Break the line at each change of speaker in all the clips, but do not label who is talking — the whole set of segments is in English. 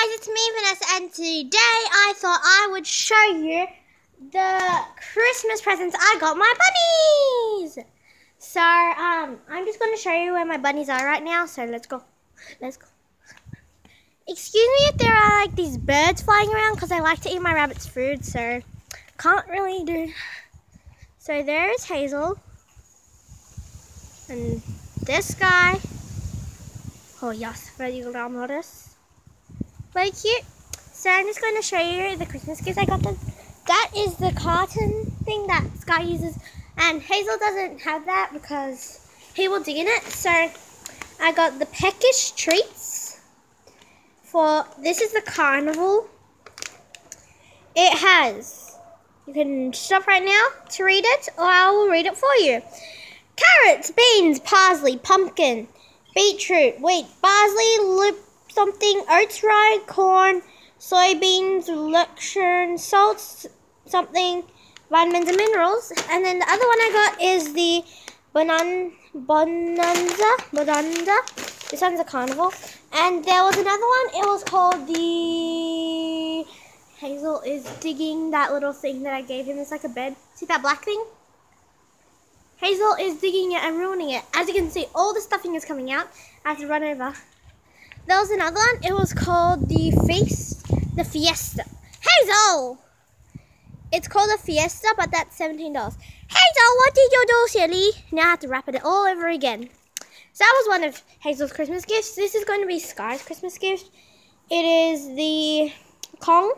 guys, it's me Vanessa and today I thought I would show you the Christmas presents I got my bunnies. So, um, I'm just going to show you where my bunnies are right now, so let's go. Let's go. Excuse me if there are like these birds flying around because I like to eat my rabbit's food, so can't really do. So there's Hazel. And this guy. Oh yes, very glamorous very cute. So I'm just going to show you the Christmas gifts I got them. That is the carton thing that Sky uses. And Hazel doesn't have that because he will dig in it. So I got the peckish treats for, this is the carnival. It has, you can stop right now to read it or I will read it for you. Carrots, beans, parsley, pumpkin, beetroot, wheat, parsley, lip, something, oats, rye, corn, soybeans, lucerne, salts, something, vitamins and minerals. And then the other one I got is the Bonan Bonanza. Bonanza. This one's a carnival. And there was another one. It was called the... Hazel is digging that little thing that I gave him. It's like a bed. See that black thing? Hazel is digging it and ruining it. As you can see, all the stuffing is coming out. I have to run over. There was another one. It was called the Face, the Fiesta. Hazel! It's called a Fiesta, but that's $17. Hazel, what did you do, silly? Now I have to wrap it all over again. So that was one of Hazel's Christmas gifts. This is going to be Sky's Christmas gift. It is the Kong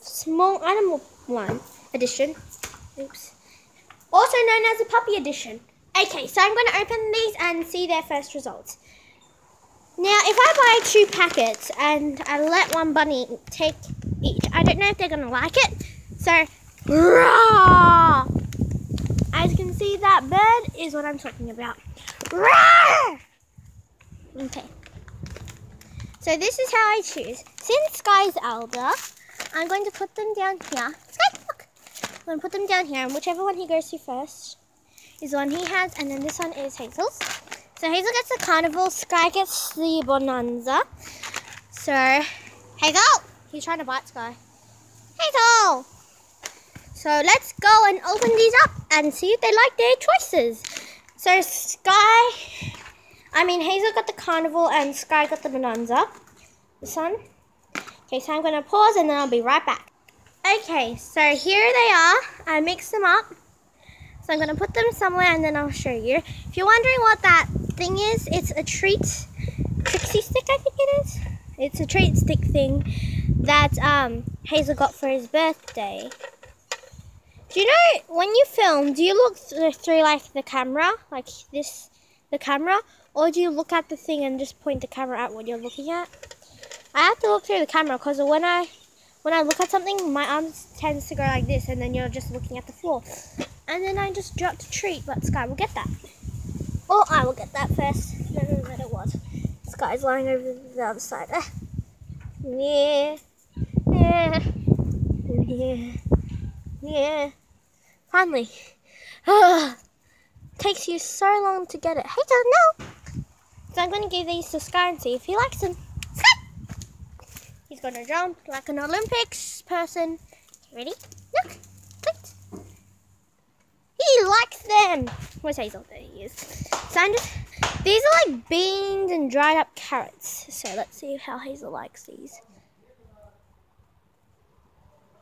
Small Animal One edition. Oops. Also known as the Puppy Edition. Okay, so I'm going to open these and see their first results. Now, if I buy two packets and I let one bunny take each, I don't know if they're going to like it. So, rah! As you can see, that bird is what I'm talking about. Rah! Okay. So this is how I choose. Since Sky's elder, I'm going to put them down here. Sky, look! I'm going to put them down here, and whichever one he goes to first is the one he has, and then this one is Hazel's. So Hazel gets the carnival, Sky gets the bonanza. So, Hazel! He's trying to bite Sky. Hazel! So let's go and open these up and see if they like their choices. So Sky, I mean Hazel got the carnival and Sky got the bonanza. This one. Okay, so I'm to pause and then I'll be right back. Okay, so here they are. I mixed them up. So I'm going to put them somewhere and then I'll show you. If you're wondering what that thing is, it's a treat pixie stick, I think it is. It's a treat stick thing that um, Hazel got for his birthday. Do you know, when you film, do you look th through like the camera, like this, the camera, or do you look at the thing and just point the camera at what you're looking at? I have to look through the camera because when I when I look at something, my arms tends to go like this, and then you're just looking at the floor. And then I just dropped a treat, but Sky will get that. Or I will get that first. No, no, no, it was. Sky's lying over the other side. Ah. Yeah. Yeah. Yeah. Yeah. Finally. Ah. Takes you so long to get it. Hey, don't know. So I'm going to give these to Sky and see if he likes them. He's going to jump like an Olympics person. Ready? Look. He likes them. Where's Hazel? There he is. So I'm just, these are like beans and dried up carrots. So let's see how Hazel likes these.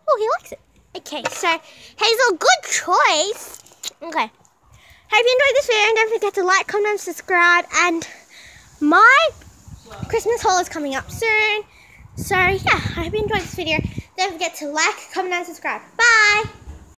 Oh, he likes it. Okay, so Hazel, good choice. Okay. Hope you enjoyed this video and don't forget to like, comment, and subscribe. And my Christmas haul is coming up soon. So yeah, I hope you enjoyed this video. Don't forget to like, comment, and subscribe. Bye.